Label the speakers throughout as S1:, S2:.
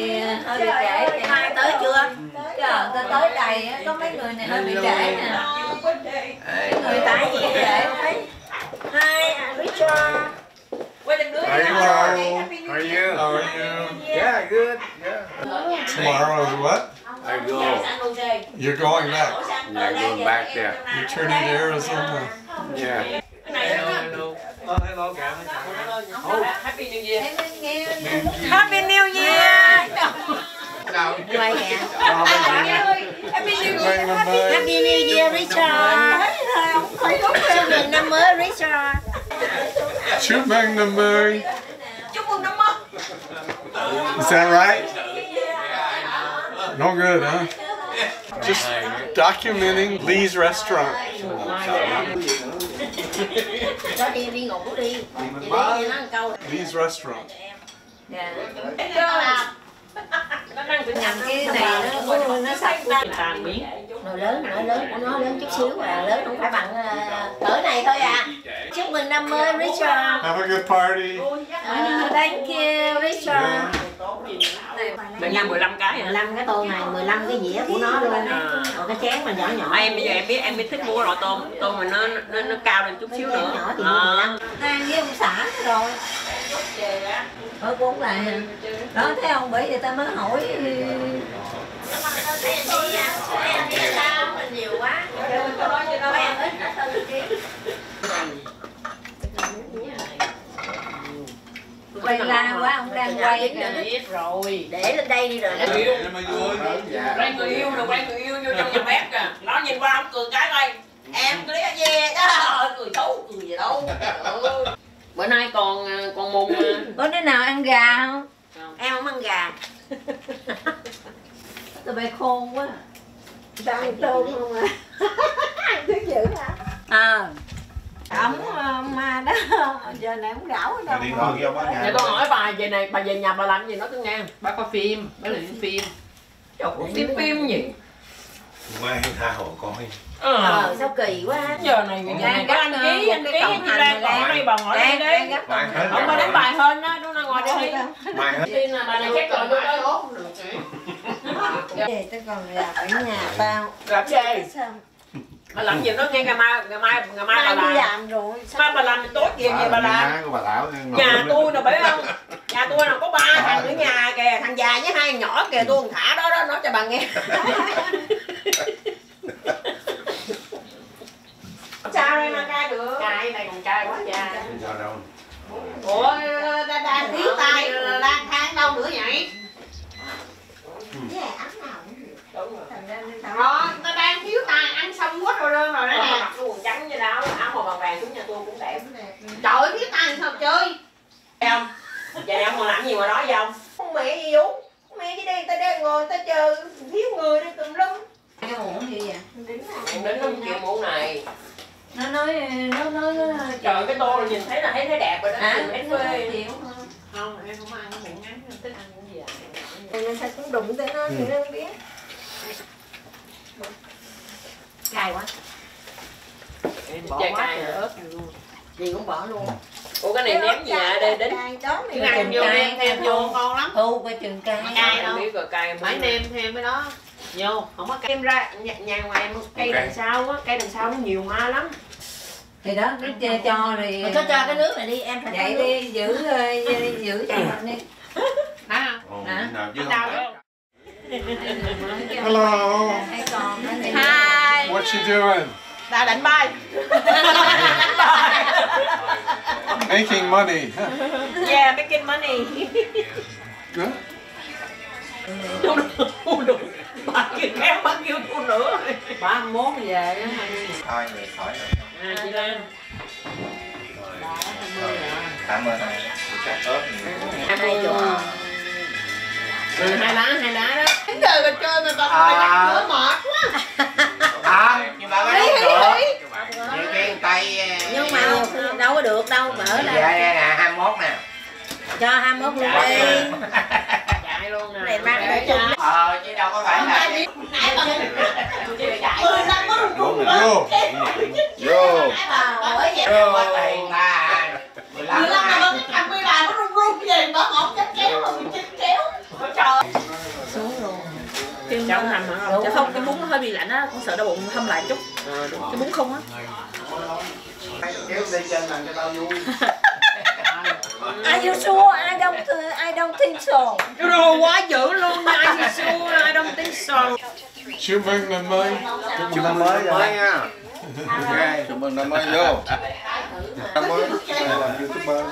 S1: thì hơi bị trễ mai tới chưa chờ tôi tới đầy có mấy người này hơi bị trễ nè
S2: mấy
S1: người tái gì trễ thấy hai Richard
S3: Hello, are you? How are you?
S2: Yeah, good. Yeah.
S3: Tomorrow is what?
S2: I go.
S3: You're going back.
S2: Yeah, I'm going back there.
S3: You're turning to Arizona.
S2: Yeah.
S4: Hello, hello. Oh, hello, guys. Oh,
S5: happy New Year.
S1: Happy New Year. Quay
S3: Happy
S1: New Year Richard mừng năm mới Richard
S3: Chúc mừng năm mới.
S1: Chúc mừng năm mới
S3: Is that right? No good, huh? Just documenting Lee's restaurant.
S1: Cho đi đi nó
S3: restaurant.
S1: Dạ Nhằm cái này nó nó sạch
S5: Tàn miếng.
S1: Nồi lớn, nồi lớn của nó lớn chút xíu à Lớn không phải bằng cỡ này thôi à Chúc mừng năm mới Richard
S3: Have a good party.
S1: Ờ, Thank you Richard
S3: Yeah.
S5: Mình ăn 15 cái hả?
S1: 15 cái tô này, 15 cái dĩa của nó luôn
S5: À.
S1: Còn cái chén mà nhỏ nhỏ
S5: Mà em bây giờ em biết em biết thích mua loại tôm tôm mà nó nó, nó cao lên chút xíu nữa.
S1: nhỏ thì. 15 Ăn với ông xã rồi Ở cũng lại hả? Đó thấy không, bởi vì ta mới hỏi quay la quá ông đang quay nữa
S5: biết rồi.
S1: để lên đây đi rồi đó.
S5: Quen người yêu rồi quen người yêu vô trong nhà bếp kìa. Nó nhìn qua ông cười cái coi. Em cứ lấy về đó. Cười xấu cười gì đâu. Ừ. Bữa nay còn ờ, còn mùng ờ,
S1: có đứa nào ăn gà không?
S5: Không.
S1: em không ăn gà. Tụi bay khôn quá. Tao ăn tôm không à? Ăn thứ dữ hả? Ờ. Ổng ờ, ma đó. Giờ này ổng gạo ở đâu
S3: Đi thôi, bác
S5: con hỏi bà về này bà về nhà bà làm gì nói tôi nghe.
S4: Bác có phim, bác lên phim.
S5: Trời ơi, phim phim gì?
S3: Mai tha hồ coi.
S5: Ờ.
S1: ờ sao kỳ quá
S5: Giờ này ngày này có anh ký anh ký
S1: cộng
S5: chị
S1: này
S5: còn
S1: Lan.
S5: đây bà ngồi đây
S1: Đang-
S5: đi.
S1: đang gấp
S3: Mai
S1: cộng
S3: hết
S1: hành.
S5: Ông bà đánh bài hơn đó, đúng là ngồi đây đi.
S3: Mai hết.
S5: Tin là bà này chắc rồi tôi đây.
S1: về tao còn làm ở nhà tao
S5: Làm gì? Bà làm gì nó nghe ngày mai ngày mai ngày mai bà làm.
S1: làm rồi
S5: Mai bà làm thì tối về về bà làm.
S2: Của bà
S5: Nhà tôi nè biết không? Nhà tôi là có ba thằng ở nhà kìa, thằng già với hai thằng nhỏ kìa tôi còn thả đó đó nói cho bà nghe. Sao đây mang cay được? Cay này còn cay quá cha.
S2: Sao đâu?
S5: Ủa, đang đang thiếu tay lang thang đâu nữa vậy? Đó, ta đang thiếu tay ăn xong quất rồi đơn rồi đó nè. Mặc cái quần trắng như đó, áo màu vàng vàng xuống nhà tôi cũng đẹp. Trời ơi, thiếu tay sao chơi? Thấy không? Còn làm gì mà nói vậy không? Mẹ gì Vũ? Mẹ cái đây ta đang ngồi ta chờ thiếu người đi tùm lum.
S1: cái muỗng gì vậy
S5: Em đến 5 triệu mũ này.
S1: nó nói nó nói nó
S5: Trời cái tô nhìn thấy là thấy thấy đẹp rồi đó.
S1: à chịu
S5: Không, em không ăn cái miệng ngắn, em thích ăn cái gì à?
S1: nên sao cũng đụng tới nó thì nó không biết cay quá
S5: Em
S1: bỏ quá trời ớt luôn gì cũng bỏ luôn
S5: Ủa cái này ném gì à? Để đến Cứ ăn vô nêm thêm vô ngon lắm.
S1: thu cái chừng cay
S5: Cay đâu. Biết rồi cay
S4: Phải nêm thêm cái đó. Vô, không có cay.
S5: em ra nhà, nhà ngoài em cây đằng sau á, cây đằng sau nó nhiều hoa lắm.
S1: thì đó cứ cho, cho thì
S6: Mày có cho cái nước này đi em phải
S1: vậy đi giữ giữ cho mình đi Hả?
S2: nào chứ không?
S3: Hello.
S1: nó
S5: Hai.
S3: What you doing?
S5: Ta đánh bay.
S3: Making money. huh?
S5: Yeah, making money.
S3: Good.
S5: Thu thu được. Bà kia kéo bà kêu thu nữa.
S4: Ba mốt về á.
S2: Thôi, người khỏi rồi.
S5: À, chị Lan.
S2: Cảm ơn anh. Chắc ớt nhiều.
S5: Hai chục. Ừ, hai lá, hai lá đó. Đến giờ rồi chơi mà còn phải đặt nữa mệt quá.
S2: À, nhưng mà
S5: Hí,
S2: cái đó
S5: hí,
S2: được. Như cái tay...
S1: nhưng mà đâu có được đâu mở
S2: Dạ,
S1: ra
S2: đây nè, 21 nè.
S1: Cho 21 luôn đi
S5: Chạy luôn nè.
S1: Này mang
S5: Để
S1: chung.
S2: Ờ, chứ đâu có phải là...
S5: Nãy bà chạy.
S2: Mười năm mới
S3: Vô.
S2: Vô.
S1: bởi vậy
S2: Vô. Có tiền. 15
S5: 15
S2: này.
S5: mà cái thằng quy bà nó run run gì bà ngọt chắc kéo mà mình chân kéo. Trời.
S1: xuống luôn Kêu
S5: Cháu hầm hả?
S1: Đúng
S5: Chứ
S1: rồi.
S5: không cái bún nó hơi bị lạnh á, con sợ đau bụng hâm lại chút. Cái bún không á.
S2: kéo đi trên làm cho tao vui
S1: Are you sure? I don't, I don't think so.
S5: Rồi quá dữ luôn, ai thì xua, ai đông tin sò.
S3: chúc mừng năm mới
S4: chúc năm
S2: mới nha
S3: chúc mừng năm mới vô năm mới làm youtuber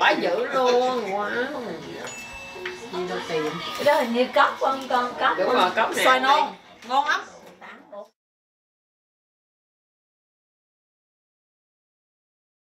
S5: Quá dữ luôn, wow. Gì đâu tiền.
S1: Cái đó hình như cốc con con cốc.
S5: Đúng rồi, cốc này.
S1: Xoài non. Ngon lắm.